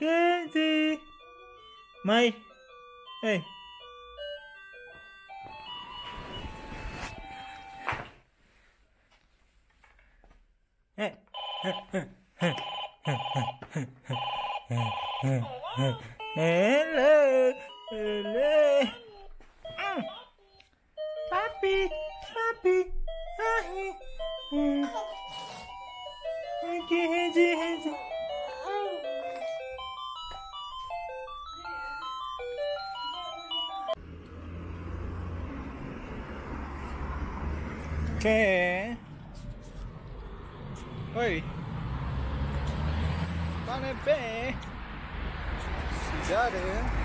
Kenzie. Mày. Ê. Ê. Hello. Hello. Papi. Papi. Ai. Mm. Che? Oi. Pane bene? Si dare?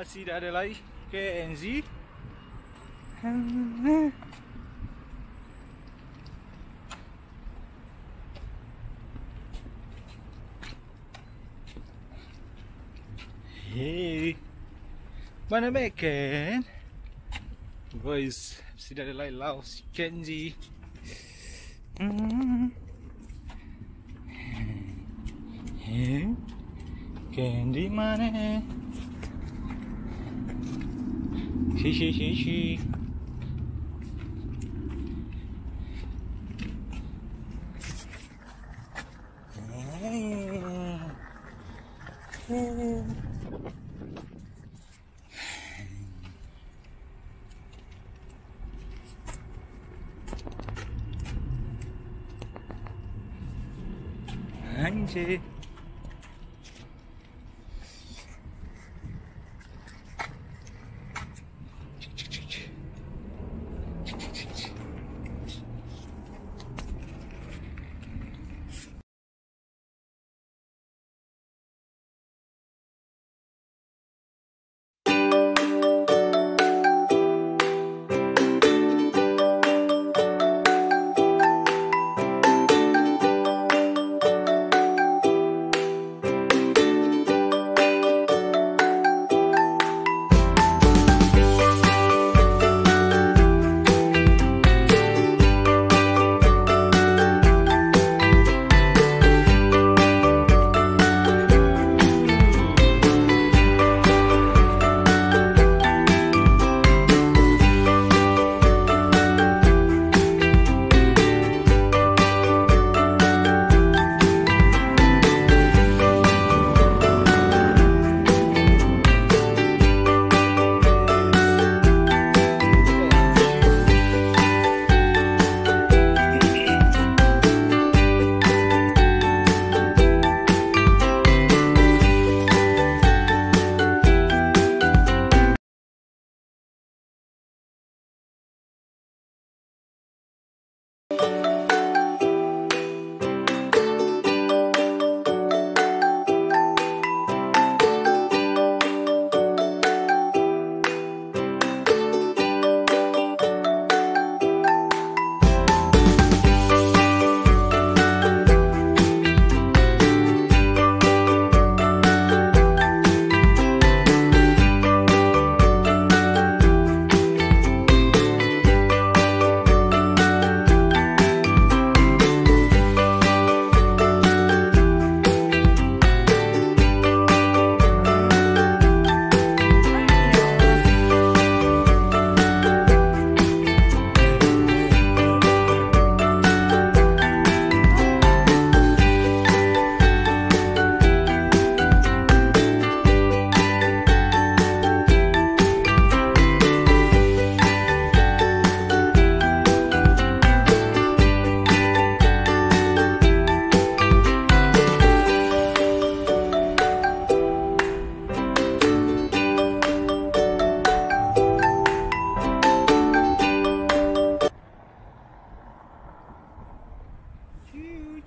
masih dah ada lagi KNZ Hey. Mana baik kan? Boys, mesti dah ada lain lau si Kenji. Hmm. Hey. Kenji mana? 嘻嘻嘻嘻。安静。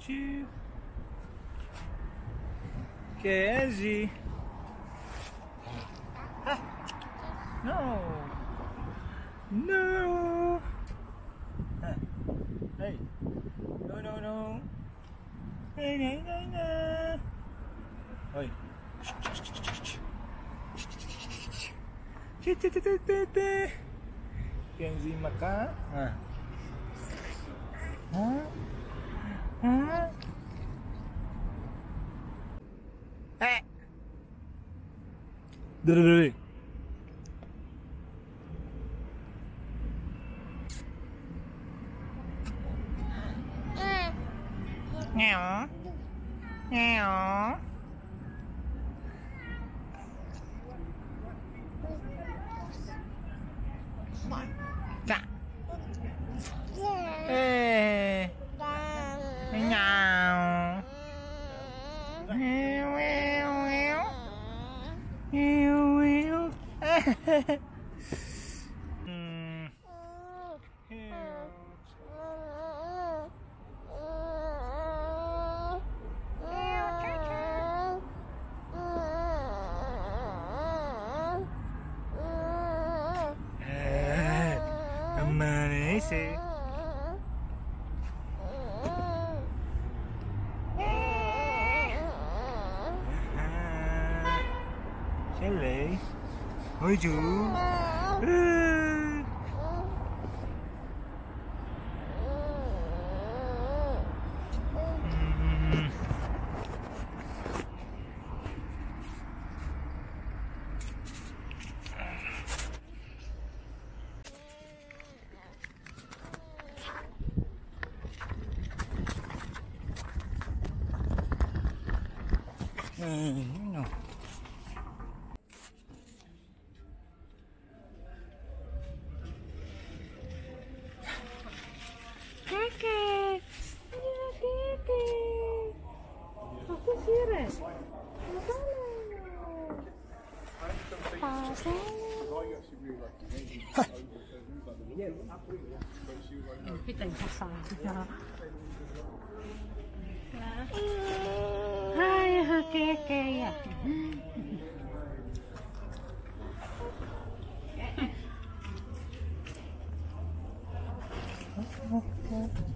noite. Kezi. Ah. Não. Não. Ah. Ei. Não, não, não. Ei, não, não, não. Oi. Kenzi makan. Ah. Ah. Dere. Meow. Meow. Dạ. Ê. Meow. Meow, meow, meow. Meow, meow. Hmm. Eh, Amanece. Ah, Shelly. Oi, no. Yeah, I'm pretty good. But she was like, oh, 好哥哥呀！Thank you.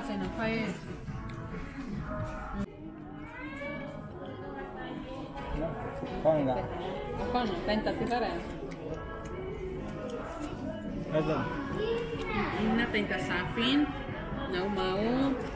fazendo com ele? Panga. Panga, tentativa era essa. Essa. tenta tentativa, não mau.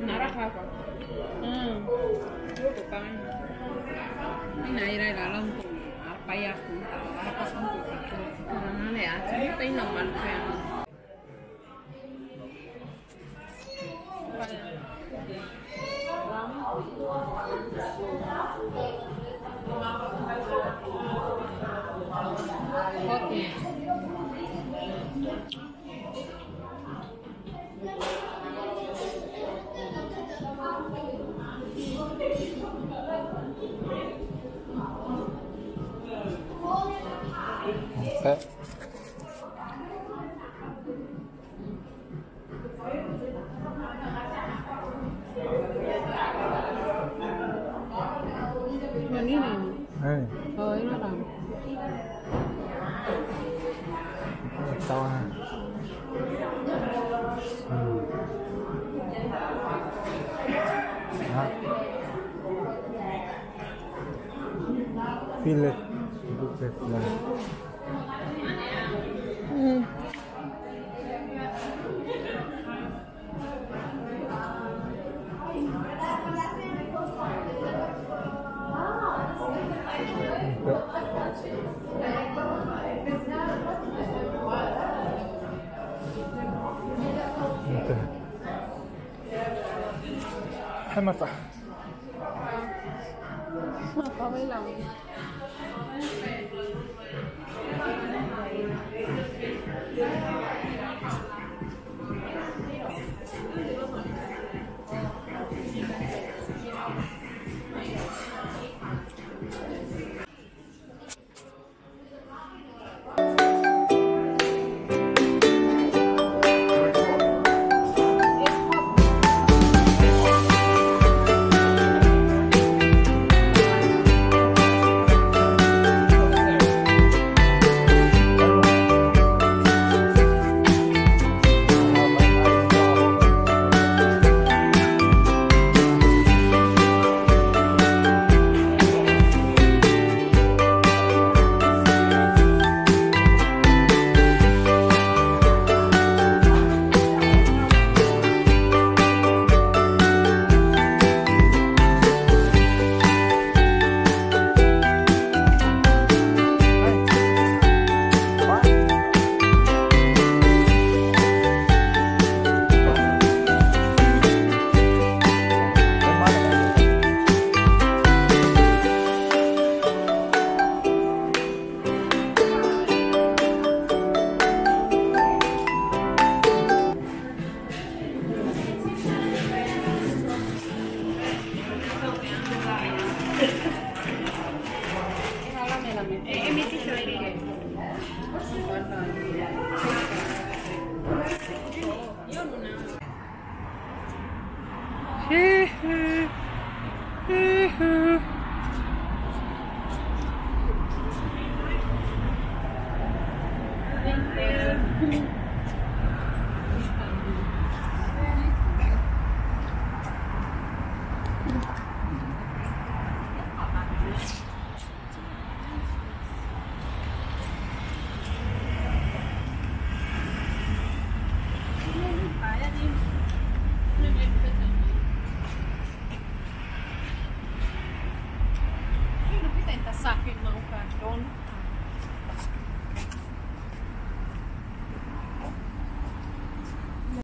naranja. Mm. Cái này đây là lông cù à, bay ra cũng tạo ra con cù nó này à chúng tay nồng mạnh phèn Hot. đấy Hey. Thôi nó làm to ha ừ. Đó. fillet fillet حمطة.